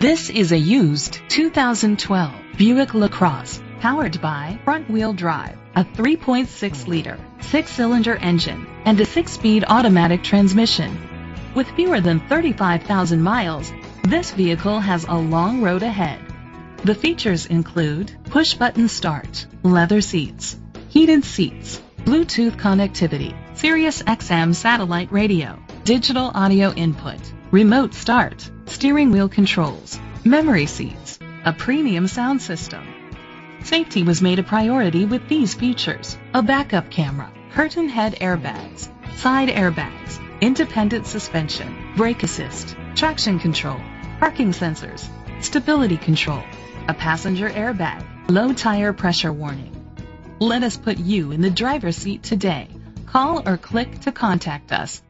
This is a used 2012 Buick LaCrosse powered by front-wheel drive, a 3.6-liter six-cylinder engine, and a six-speed automatic transmission. With fewer than 35,000 miles, this vehicle has a long road ahead. The features include push-button start, leather seats, heated seats, Bluetooth connectivity, Sirius XM satellite radio, digital audio input, remote start, steering wheel controls, memory seats, a premium sound system. Safety was made a priority with these features. A backup camera, curtain head airbags, side airbags, independent suspension, brake assist, traction control, parking sensors, stability control, a passenger airbag, low tire pressure warning. Let us put you in the driver's seat today. Call or click to contact us.